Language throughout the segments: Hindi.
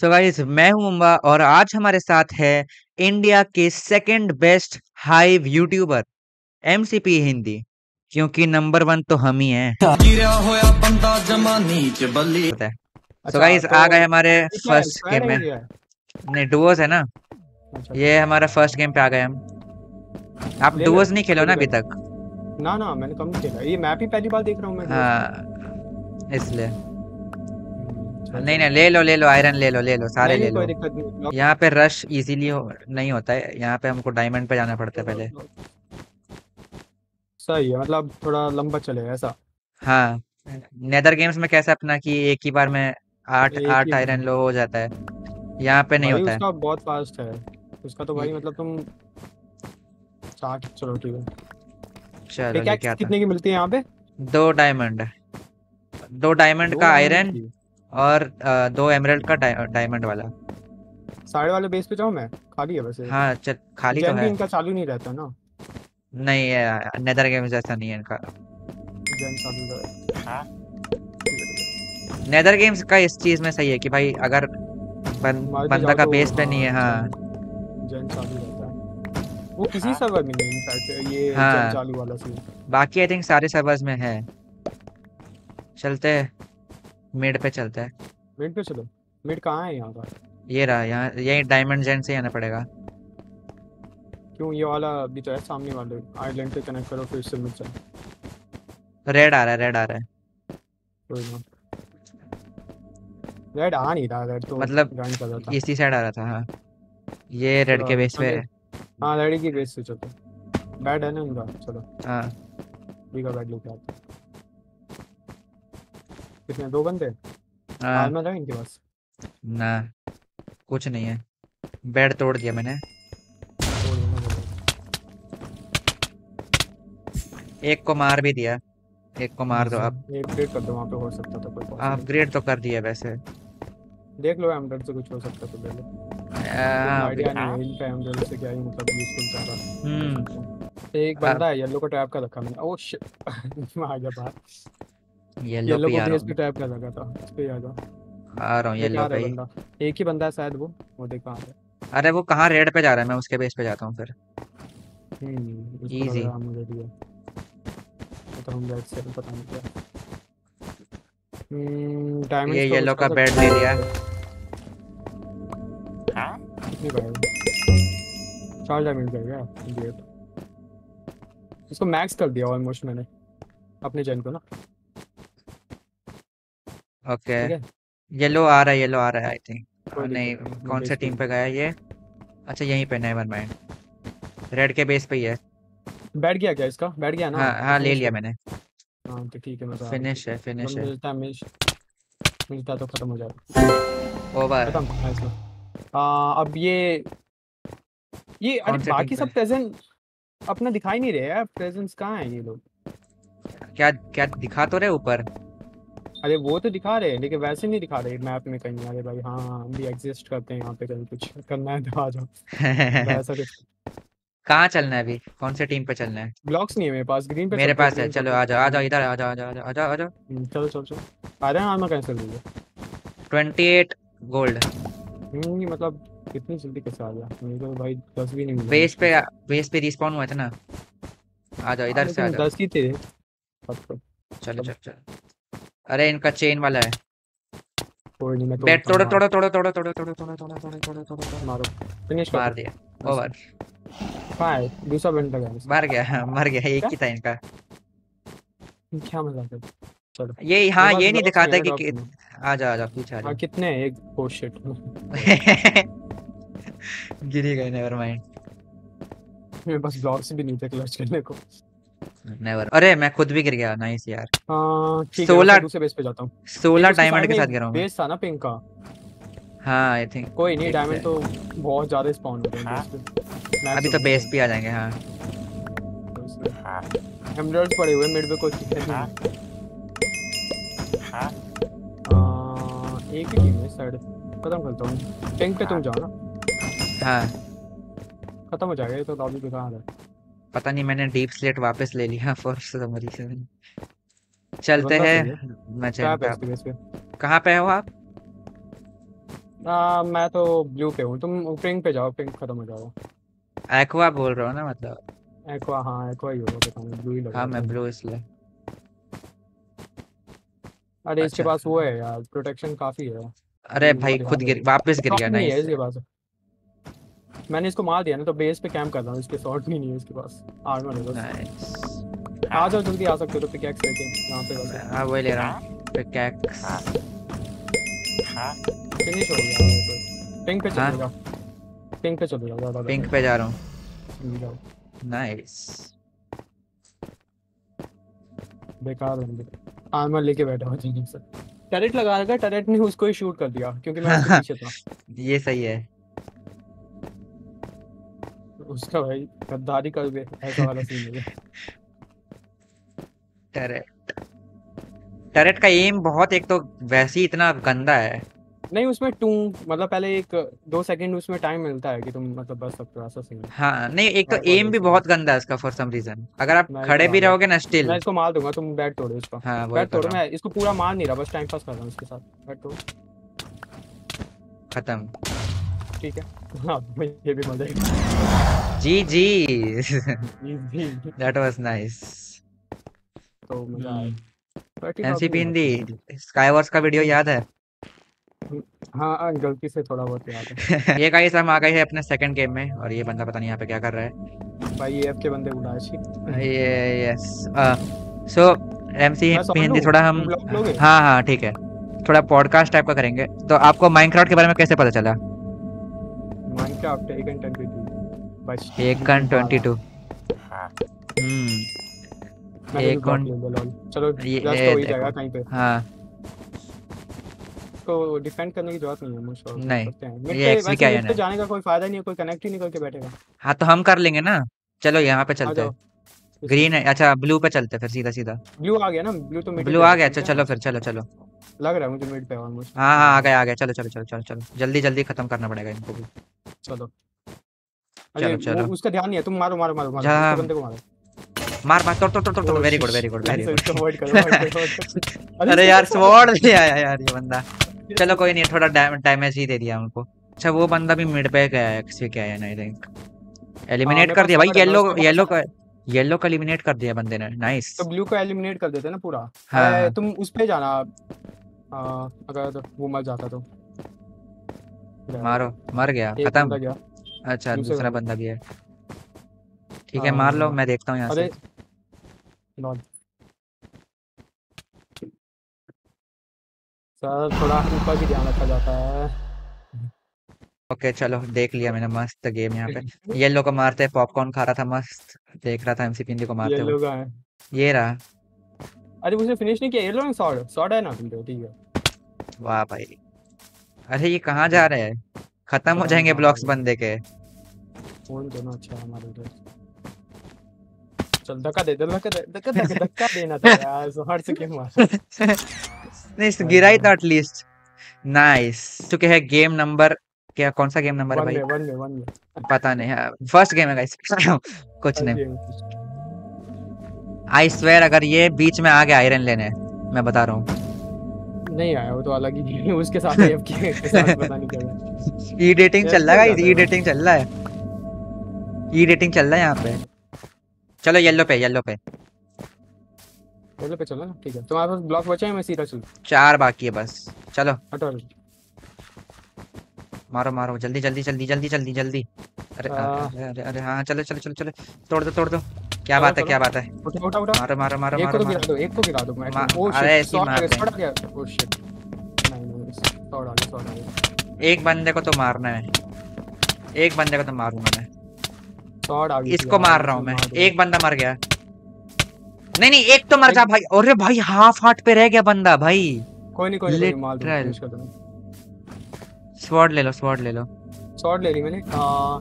सो गाइस मैं हूँ मुंबा और आज हमारे साथ है इंडिया के second best Hive YouTuber MCP Hindi क्योंकि नंबर वन तो हम ही हैं। सो अच्छा, गाइस आ तो गए हमारे फ़र्स्ट गेम में। है? नहीं डुओस है ना? अच्छा, ये हमारा फ़र्स्ट गेम पे आ गए हम। आप डुओस नहीं खेलो ना अभी तक? ना ना मैंने कम नहीं खेला। ये मैप ही पहली बार देख रहा हूँ मैं हाँ इसलिए। नहीं नहीं ले लो ले लो आयरन ले लो ले लो सारे ले लो। यहाँ पे रश इजीली हो, नहीं होता है। यहाँ पे हमको डायमंड पे जाना पड़ता है पहले। सही है मतलब थोड़ा लंबा चलेगा ऐसा। हाँ नेदर गेम्स में कैसा अपना कि एक ही बार में आठ आठ आयरन लो हो जाता है। यहाँ पे नहीं होता है। उसका बहुत फास्ट है। उसका तो भाई मतलब तुम चार चलो ठीक है। चलो आता कितने की मिलती है यहाँ पे? दो डायमंड दो डायमंड का आयरन। और दो एमरल्ड का डायमंड वाला। साइड वाले बेस पे जाऊँ मैं? खाली है वैसे। हाँ चल खाली तो है। इनका चालू नहीं रहता ना? नहीं है नेदर गेम्स जैसा नहीं है इनका। जैन चालू रहता नेदर गेम्स का इस चीज़ में सही है कि भाई अगर बन, बंदा का तो बेस पे नहीं है हाँ, हाँ जैन चालू रहता है। वो किसी सर्वर में नहीं इनफैक्ट ये हाँ। चालू वाला सीन बाकी आई थिंक सारे सर्वर्स में है। चलते हैं। मिड पे चलते हैं। मिड पे चलो। मिड कहाँ है यहाँ का? ये रहा यहाँ यही डायमंड जेन से आना पड़ेगा। क्यों ये वाला अभी तो है सामने वाले आइलैंड पे कनेक्ट करो फिर से मिल जाए। रेड आ रहा है रेड आ रहा है। कोई ना रेड आ नहीं रहा रेड तो मतलब इसी साइड आ रहा था हाँ। ये रेड के बेस पे चलो। हाँ रेड की बेस से चलो। बैड है ना इनका चलो। हाँ। ठीक है बैड लेके आते हैं। कितने? दो बंदे? हाँ। आर्मर है इनके पास ना कुछ नहीं है। बेड तोड़ दिया मैंने। एक को मार भी दिया। एक को मार दो अब एक अपडेट कर दो वहाँ पे हो सकता था कोई possibility। अपग्रेड तो कर दिया वैसे। देख लो एमडेड से कुछ हो सकता तो ले लो आ, आइडिया नहीं है इनका एमडेड से क्या ही मतलब यूजफुल ज़्यादा हम्म। एक बंदा है येलो को टैप कर रखा मैंने। ओह शिट मैं आ गया बाहर। येलो येलो पे को रहा पे टैप कर रखा था इस पे आ जाओ। आ रहा हूँ येलो पे एक ही बंदा है शायद वो वो देखा है अरे वो कहाँ रेड पे जा रहा है मैं उसके बेस पे जाता हूँ फिर। हम्म. लग है। तो हम बैठ से पता नहीं क्या। हम्म डायमंड ये येलो का बेड ले लिया। चार डायमंड कर गया ग्रेट इसको मैक्स कर दिया ऑलमोस्ट मैंने अपने जन को ना। ओके। ठीक है। येलो आ रहा है येलो आ रहा है आई थिंक कोई नहीं दिक्कत नहीं, कौन से टीम पे गया ये? अच्छा यहीं पे नेवर माइंड रेड के बेस पे ही है। बैठ गया क्या इसका? बैठ गया ना? हाँ हाँ ले Finish लिया है। मैंने। हाँ तो ठीक है मैं फिनिश है फिनिश है। मिलता है मिश मिलता तो खत्म हो जाएगा ओवर खत्म है इसमें। आ, अब ये ये कौन अरे बाकी सब प्रेजेंट अपना दिखाई नहीं रहे यार प्रेजेंस कहाँ है ये लोग? क्या क्या दिखा तो रहे ऊपर? अरे वो तो दिखा रहे हैं लेकिन वैसे नहीं दिखा रहे मैप में कहीं अरे भाई हाँ हम भी एग्जिस्ट करते हैं यहाँ पे कहीं कुछ करना है तो आ जाओ। वैसा कुछ। कहाँ चलना है अभी? कौन से टीम पे चलना है? ब्लॉक्स नहीं है मेरे पास ग्रीन पे मेरे पास है चलो आ जाओ आ जाओ इधर आ जाओ आ जाओ आ जाओ आ जाओ हम्म, चलो चलो चलो। आ रहे हैं armour cancel twenty eight gold hmm, ये मतलब कितनी जल्दी कैसे आ गया? मेरे को भाई दस भी नहीं मिला। बेस पे बेस पे रिस्पॉन हुआ था ना? आ जाओ इधर से आ जाओ। दस ही थे। चलो चलो चलो। अरे इनका चेन वाला है। कोई नहीं मैं बैट तोड़ो तोड़ो तोड़ो तोड़ो तोड़ो तोड़ो तोड़ो तोड़ो तोड़ो तोड़ो तोड़ो। मारो। फिनिश मार दिया। ओवर दूसरा बंद लगा मर गया मर गया एक ही था इनका। क्या चलो। ये हाँ ये नहीं दिखाता कि, पीछे आ है। कितने? एक ओ शिट गिरी गए नेवर माइंड मेरे पास ब्लॉक्स भी नहीं थे क्लच करने को। नेवर अरे मैं खुद भी गिर गया। नाइस यार। हाँ ठीक है 16 दूसरे बेस पे जाता हूँ। सोलह उसके डायमंड के साथ गिरा हूँ। बेस था ना पिंक का। हाँ आई थिंक कोई नहीं डायमंड तो बहुत ज़्यादा स्पॉन हो गए हैं। अभी तो बेस पे आ जाएँगे हाँ। एमरल्ड्स पड़े हुए मिड पे कोई दिक्कत नहीं हाँ, एक ही टीम है साइड खत्म करता हूँ। पिंक पे तुम जाओ ना। हाँ। खत्म हो जाएगा ये तो लॉबी पे कहाँ है। पता नहीं मैंने डीप स्लेट वापस ले लिया फॉर सम रीजन चलते बंदा हैं। मैं इसके पे? कहाँ पे हो आप? आ, मैं तो ब्लू पे हूँ। तुम पिंक पे जाओ पिंक खत्म हो जाओ। एक्वा बोल रहा हूँ ना मतलब? एक्वा हाँ एक्वा ही होगा पता नहीं ब्लू ही लगा हाँ मैं ब्लू इसलिए। अरे इसके अच्छा। पास वो है यार प्रोटेक्शन काफ़ी है। अरे भाई खुद गिर वापस गिर गया है इसके पास। मैंने इसको मार दिया ना तो बेस पे कैंप कर रहा हूँ इसके शॉट भी नहीं है इसके पास आर्मर है बस। नाइस आ जाओ जल्दी आ सकते हो तो पिकैक्स लेके यहाँ पे बस। हाँ वही ले रहा हूँ पिकैक्स हाँ। फिनिश हो गया पिंक पे। हाँ। चलेगा। पिंक पे चलेगा ज़्यादा पिंक पे जा रहा हूँ। जाओ। नाइस बेकार बंदे आर्मर लेके बैठा हुआ जीनी से। टरेट लगा रखा टरेट ने उसको ही शूट कर दिया क्योंकि मैं पीछे था। ये सही है। उसका भाई गद्दारी दे ऐसा वाला सीन है टरेट टरेट का एम बहुत एक तो वैसे ही इतना गंदा है। नहीं उसमें टू मतलब पहले एक दो सेकंड उसमें टाइम मिलता है कि तुम मतलब बच सकते हो ऐसा सीन है। हाँ नहीं एक तो हाँ, एम भी अच्छा। बहुत गंदा है उसका फॉर सम रीजन अगर आप खड़े भी भी रहोगे ना स्टिल मैं इसको मार दूँगा तुम बैट तोड़ो इसका। हाँ बैट तोड़ो मैं इसको पूरा मार नहीं रहा बस टाइम पास कर रहा हूँ इसके साथ। बैट तोड़ो। खत्म। ठीक है। हाँ ये भी मज़ा है जी जी। दैट वाज नाइस तो मज़ा आया। एमसीपी काफ़ी हिंदी स्काईवॉर्स का वीडियो याद है? हाँ हाँ, गलती से थोड़ा बहुत याद है। ये गाइस हम आ गए हैं अपने सेकंड गेम में और ये बंदा पता नहीं यहाँ पे क्या कर रहा है। भाई ये के बंदे उड़ाए ये यस सो एमसी हिंदी थोड़ा हम? हाँ हाँ ठीक है। थोड़ा पॉडकास्ट टाइप का करेंगे। तो आपको माइनक्राफ्ट के बारे में कैसे पता चला? माइनक्राफ्ट एक एंड ट्वेंटी टू बस एक गन ट्वेंटी टू हम्म एक ले लिया, lol। चलो ये- जस्ट ये हो ही जाएगा कहीं पे। हाँ। तो डिफेंड करने की ज़रूरत नहीं है मुझे नहीं, हैं। ये पे XP वैसे क्या है ना? जाने का कोई फ़ायदा नहीं है कोई कनेक्ट ही नहीं करके बैठेगा। हाँ तो हम कर लेंगे ना। चलो यहाँ पे चलते हैं। ग्रीन है अच्छा ब्लू पे चलते हैं फिर सीधा सीधा ब्लू आ गया ना ब्लू तो ब्लू आ गया अच्छा चलो फिर चलो चलो। लग रहा है मुझे मिड पे ऑलमोस्ट हाँ हाँ आ गया आ गया चलो चलो चलो चलो चलो। जल्दी जल्दी खत्म करना पड़ेगा इनको भी। चलो। चलो, अरे चलो। उसका ध्यान नहीं है। तुम मारो मारो मारो मारो। बंदे को मारो। मार मार तोड़ तोड़ तोड़ तोड़ very good very good very good. अरे यार स्वॉर्ड ले आया यार ये बंदा। चलो कोई नहीं थोड़ा डैमेज ही दे दिया हमको। अच्छा वो बंदा भी मिड पे गया है किसी क्या है आई थिंक एलिमिनेट कर दिया भाई येलो येलो का येलो का एलिमिनेट कर दिया बंदे ने नाइस तो ब्लू को एलिमिनेट कर देते ना पूरा। हाँ, ए, हाँ। तुम उस पे जाना आ, अगर तो वो मर जाता तो। मारो मर गया खत्म। गया। अच्छा दूसरा बंदा। भी है। ठीक है मार लो हाँ। मैं देखता हूँ यहाँ से। सर थोड़ा ऊपर भी ध्यान रखा जाता है। ओके चलो देख लिया मैंने मस्त गेम यहाँ पे। येलो को मारते हैं पॉपकॉर्न खा रहा था मस्त। देख रहा था एमसी पिंडी को मारते हुए। ये रहा। अरे उसने फिनिश नहीं किया। ये लोग शॉट शॉट है ना? तुम ठीक है। वाह भाई। अरे ये कहाँ जा रहे हैं? खत्म हो जाएँगे ब्लॉक्स बंदे के। फ़ोन दोनों अच्छा हमारे उधर। चल धक्का दे दे धक्का दे धक्का धक्का धक्का देना था यार। हट से क्यों मारा? नहीं गिरा ही था एटलीस्ट नाइस चुके हैं गेम नंबर क्या कौन सा गेम नंबर है भाई? में वन पता नहीं फ़र्स्ट गेम है गाइस कुछ नहीं। आई स्वेयर अगर ये बीच में आ गया आयरन लेने मैं बता रहा हूँ। नहीं आया वो तो अलग ही है, उसके साथ एफ़ के साथ पता नहीं क्या ई डेटिंग चल रहा है हो जाता ई डेटिंग चल रहा है? ई डेटिंग चल रहा है यहाँ पे? चलो येलो पे येलो पे। पहले पे चलो ठीक है। तुम्हारे पास ब्लॉक बचा है? मैं सीधा चल। चार बाकी है बस। चलो। हटो। मारो मारो। जल्दी जल्दी जल्दी जल्दी जल्दी जल्दी। अरे अरे अरे अरे हाँ चलो चलो चलो चलो। तोड़ दो तोड़ दो। क्या बात है क्या बात है? उठा उठा मारो मारो मारो एक को मारो तो गिरा दो एक को गिरा दो मैं अरे ऐसे ही हैं। ओ शिट नहीं नहीं आ गया आ गया एक बंदे को तो मारना है। एक बंदे को तो मारूँगा मैं। आ इसको मार रहा हूँ मैं। एक बंदा मर गया। नहीं नहीं एक तो मर जा भाई। अरे भाई हाफ़ हार्ट पे रह गया बंदा भाई। कोई नहीं कोई नहीं, कोई नहीं मार दो स्वॉर्ड ले लो स्वॉर्ड ले लो। शॉट ले ली मैंने। आ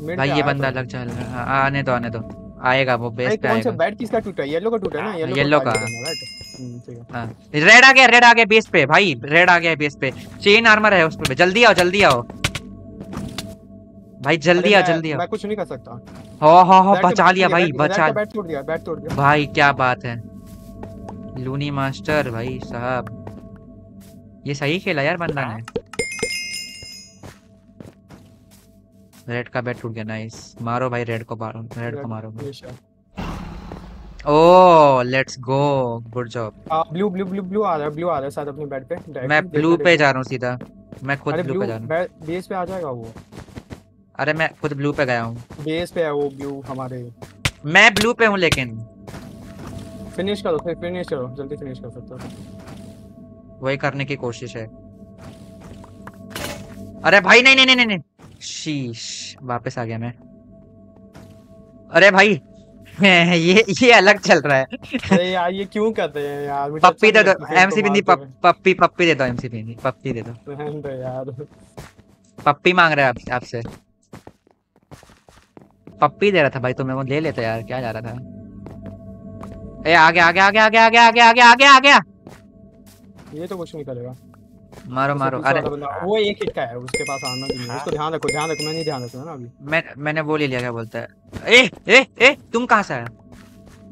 mid भाई ये बंदा तो। अलग चल रहा है। हाँ, आने दो आने दो। आएगा वो बेस पे कौन सा आएगा। बैट किसका टूटा येलो का टूटा ना? येलो Yellow का। हम्म है। हाँ। रेड आ गया रेड आ गया बेस पे। भाई रेड आ गया बेस पे। चेन आर्मर है उस पे जल्दी आओ जल्दी आओ। भाई जल्दी आओ जल्दी आओ। मैं कुछ नहीं कर सकता। हो हो हो बचा लिया भाई बचा। बैट टूट गया बैट टूट गया भाई क्या बात है। लूनी मास्टर भाई साहब। ये सही खेला यार बंदा ने। रेड का बैट टूट गया नाइस मारो भाई रेड को मारो रेड को मारो। ओ let's go good job blue blue blue blue आ रहा है ब्लू आ रहा है शायद अपने बेड पे। मैं ब्लू पे जा रहा हूँ सीधा। मैं खुद ब्लू पे जा रहा हूँ। बेस पे आ जाएगा वो। अरे मैं खुद ब्लू पे गया हूँ। बेस पे है वो ब्लू हमारे। मैं ब्लू पे हूँ लेकिन। फिनिश करो फिर फिनिश करो जल्दी फिनिश कर सकते हो। वही करने की कोशिश है। अरे भाई नहीं नहीं नहीं नहीं शीश वापस आ गया मैं। अरे भाई ये ये अलग चल रहा है। अरे यार ये क्यों करते हैं यार? पप्पी अच्छा दे दो फिर एमसीपी नहीं पप्पी पप्पी दे दो एमसीपी नहीं पप्पी दे दो। यार। पप्पी मांग रहा है आपसे। पप्पी दे रहा था भाई तो मैं वो ले लेता यार क्या जा रहा था? ए आ गया आ गया आ गया आ गया आ गया आ गया आ गया आ गया आ गया। ये तो कुछ नहीं करेगा। मारो मारो अरे। वो एक हिट का है उसके पास आना भी नहीं है। उसको ध्यान रखो ध्यान रखो मैं नहीं ध्यान रखूँगा ना अभी। मैं मैंने वो ले लिया क्या बोलता है? ए ए ए तुम कहाँ से आए?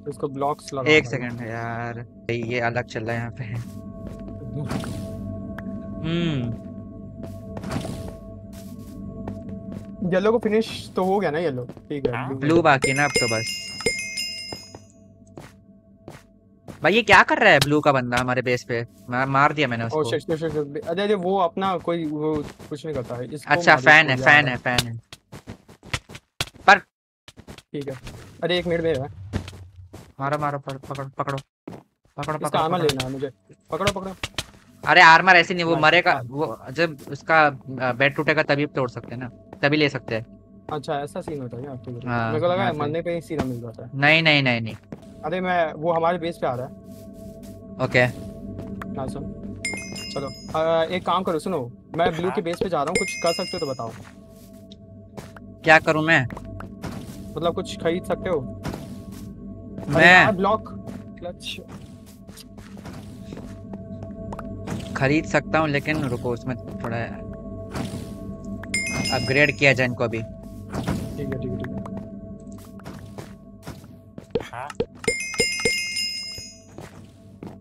उसको ब्लॉक्स लगा एक सेकंड यार। ये अलग चल रहा है यहाँ पे। हम्म। येलो को फिनिश तो हो गया ना येलो ठीक है ब्लू बाकी है ना अब तो बस। भाई ये क्या कर रहा है ब्लू का बंदा हमारे बेस पे? मार, मार दिया मैंने उसको। शिट शिट शिट अरे अरे वो अपना कोई वो कुछ नहीं करता। है इसको अच्छा फ़ैन है फ़ैन है फ़ैन है। पर ठीक है। अरे एक मिनट में है। मारो मारो पकड़ो पकड़ो। पकड़ो पकड़ो पकड़ो। आर्मर लेना है मुझे। पकड़ो पकड़ो। अरे आर्मर ऐसे नहीं वो मरेगा। वो जब उसका बेड टूटेगा तभी तोड़ सकते हैं ना। तभी ले सकते हैं। अच्छा ऐसा सीन होता है क्या? हाँ, मेरे को लगा है मरने पे ही सीधा मिल जाता है। नहीं नहीं नहीं नहीं। अरे मैं वो हमारे बेस पे आ रहा है। ओके हाँ सुन। चलो अ, एक काम करो सुनो। मैं ब्लू के बेस पे जा रहा हूँ कुछ कर सकते हो तो बताओ। क्या करूँ मैं? मतलब कुछ खरीद सकते हो? मैं ब्लॉक क्लच खरीद सकता हूँ लेकिन रुको उसमें थोड़ा अपग्रेड किया जाए इनको अभी। है ठीक है ठीक है।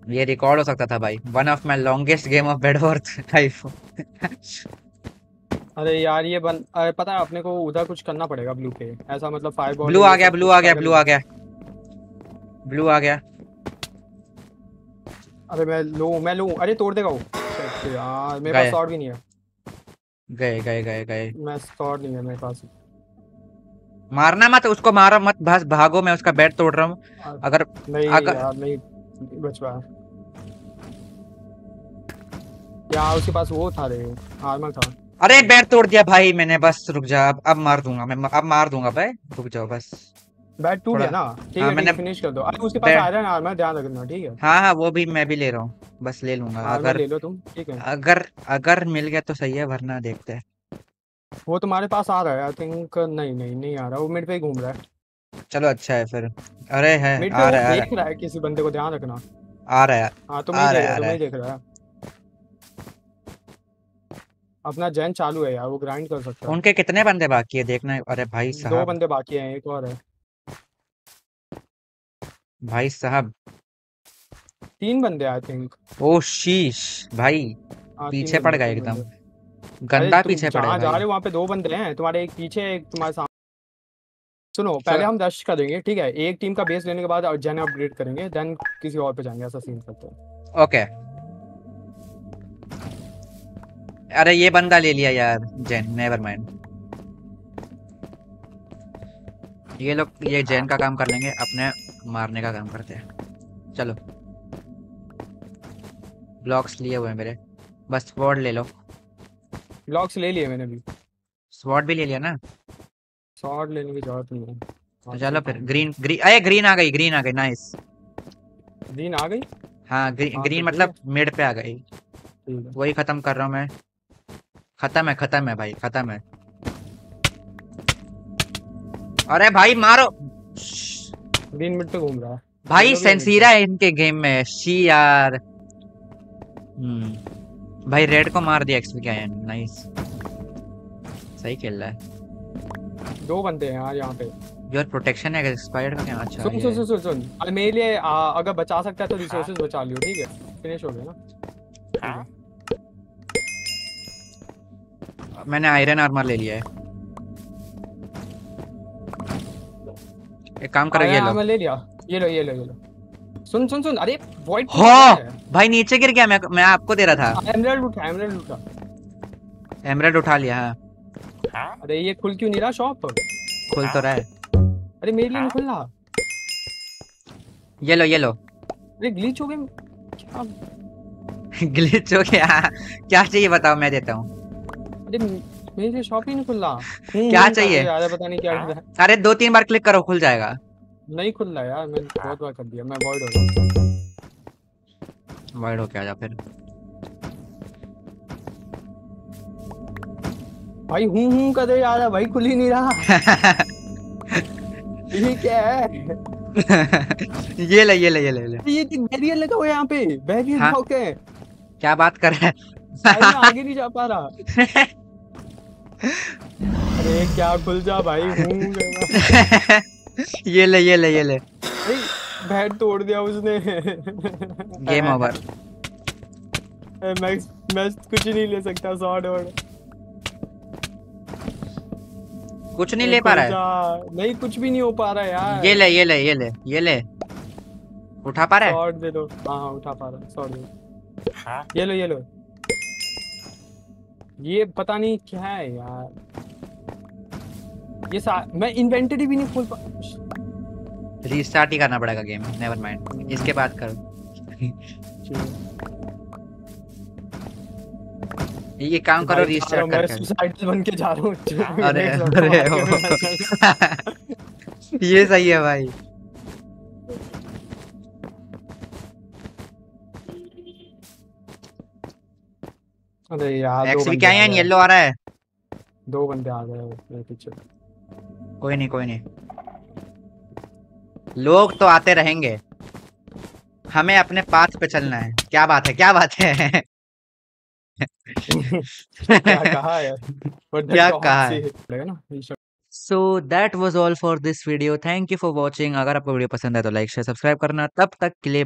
ये रिकॉर्ड हो सकता था भाई। One of my longest game of bedwars life अरे यार ये बन अरे पता है अपने को उधर कुछ करना पड़ेगा ब्लू पे ऐसा मतलब फायर बॉल ब्लू आ गया ब्लू आ गया ब्लू आ गया। ब्लू आ गया। अरे मैं लूँ मैं लूँ। अरे तोड़ देगा वो। यार मेरे पास शॉट भी नहीं है। गए गए गए गए। मैं शॉट नहीं है मेरे पास। मारना मत उसको मारो मत। बस भागो मैं उसका बेड तोड़ रहा हूँ। अगर नहीं अगर- यार नहीं। बच पाया यार उसके पास वो था रे आर्मर था। अरे बेड तोड़ दिया भाई मैंने बस रुक जा अब अब मार दूँगा मैं अब मार दूँगा भाई रुक जाओ बस। बैट टूट गया ना? ठीक हाँ, है मैंने- फिनिश कर दो। अरे उसके पास आयरन आर्मर ध्यान रखना ठीक है। हाँ हाँ वो भी मैं भी ले रहा हूँ बस ले लूँगा अगर ले लो तुम ठीक है। अगर अगर मिल गया तो सही है वरना देखते हैं। वो तुम्हारे पास आ रहा है आई थिंक नहीं नहीं नहीं आ रहा वो मिड पे ही घूम रहा है। चलो अच्छा है फिर। अरे है आ रहा है देख रहा है। किसी बंदे को ध्यान रखना। आ रहा है हाँ ही रहा देख रहा है देख रहा है। अपना जैन चालू है यार वो ग्राइंड कर सकता है। उनके कितने बंदे बाकी है? देखना अरे भाई साहब। दो बंदे बाकी हैं एक और है। भाई साहब। तीन बंदे आई थिंक ओ शीश। भाई पीछे पड़ गए एकदम। गंदा पीछे पड़ जहाँ जा रहे हो वहाँ पे दो बंदे हैं। तुम्हारे एक पीछे एक तुम्हारे सामने सुनो पहले हम रश करेंगे ठीक है? एक टीम का बेस लेने के बाद और जन अपग्रेड करेंगे देन किसी और पे जाएँगे ऐसा सीन करते हैं। ओके अरे ये बंदा ले लिया यार जैन नेवर माइंड ये लोग ये जैन का काम कर लेंगे अपने मारने का काम करते हैं। चलो। ब्लॉक्स लिए हुए मेरे। बस स्वॉर्ड ले लो। ब्लॉक्स ले लिए मैंने भी। स्वॉर्ड भी ले लिया ना? शॉर्ट लेने की ज़रूरत नहीं है। तो चलो फिर ग्रीन ग्रीन अरे ग्रीन आ गई ग्रीन आ गई नाइस ग्रीन आ गई? हाँ ग्री, हाँ, ग्रीन तो मतलब मिड पे आ गई। वही खत्म कर रहा हूँ मैं। खत्म है खत्म है भाई खत्म है। अरे भाई मारो। ग्रीन मिड पे घूम रहा है। भाई सेंसीरा है इनके गेम में शी यार। हम्म। भाई रेड को मार दिया एक्सपी क्या है? नाइस सही खेल रहा है। दो बंदे हैं यार यहाँ पे। योर प्रोटेक्शन है एक्सपायर्ड का क्या अच्छा सुन सुन सुन सुन सुन। अरे मेरे लिए अगर बचा सकता है तो रिसोर्सेज बचा लियो ठीक है? फिनिश हो गया ना? है। मैंने आयरन आर्मर ले लिया है। एक काम करो ये लो। ले लिया? ये लो ये लो ये लो। सुन सुन सुन। अरे वॉइड हो! भाई नीचे गिर गया मैं मैं आपको दे रहा था। एमरल्ड उठा एमरल्ड उठा। एमराल्ड उठा लिया हाँ। अरे ये खुल क्यों नहीं रहा शॉप खुल तो रहा है। अरे मेरे लिए नहीं खुल। रहा ये लो ये लो अरे ग्लिच हो गया। क्या? ग्लिच हो गया। क्या चाहिए बताओ मैं देता हूँ। अरे मेरे लिए शॉप ही नहीं खुल। रहा क्या चाहिए? यार पता नहीं क्या है। अरे दो तीन बार क्लिक करो खुल जाएगा। नहीं खुल रहा यार मैंने बहुत बार कर दिया मैं वॉइड हो गया। वाइड हो के आ जा फिर। भाई हूँ हूँ कर दे यार भाई खुल ही नहीं रहा। ये क्या है? ये ले ये ले ये ले ये ले। ये बैरियर लगा हुआ है यहाँ पे। बैरियर हाँ। है? क्या बात कर रहा है? आगे नहीं जा पा रहा। अरे क्या खुल जा भाई हूँ ये ले ये ले ये ले। बैट तोड़ दिया उसने। गेम ओवर मैं मैं कुछ नहीं ले सकता शॉट और। कुछ नहीं ले पा रहा है। नहीं कुछ भी नहीं हो पा रहा है यार। ये ले ये ले ये ले ये ले। उठा पा रहा है? शॉट दे दो। हाँ हाँ उठा पा रहा शॉट दे दो। ये लो ये लो। ये पता नहीं क्या है यार। ये सा मैं इन्वेंटरी भी नहीं खोल पा रीस्टार्ट ही करना पड़ेगा गेम नेवर माइंड इसके बाद कर। ये काम करो रीस्टार्ट कर सुसाइडल बन के जा रहा हूँ। अरे अरे चल- ये सही है भाई। अरे यार एक्स भी क्या है येलो आ रहा है? दो बंदे आ गए मेरे पीछे। कोई नहीं कोई नहीं। लोग तो आते रहेंगे। हमें अपने पाथ पे चलना है। क्या बात है क्या बात है? क्या कहा है? क्या कहा है? ना so that was all for this video thank you for watching अगर आपको वीडियो पसंद है तो लाइक शेयर सब्सक्राइब करना। तब तक के लिए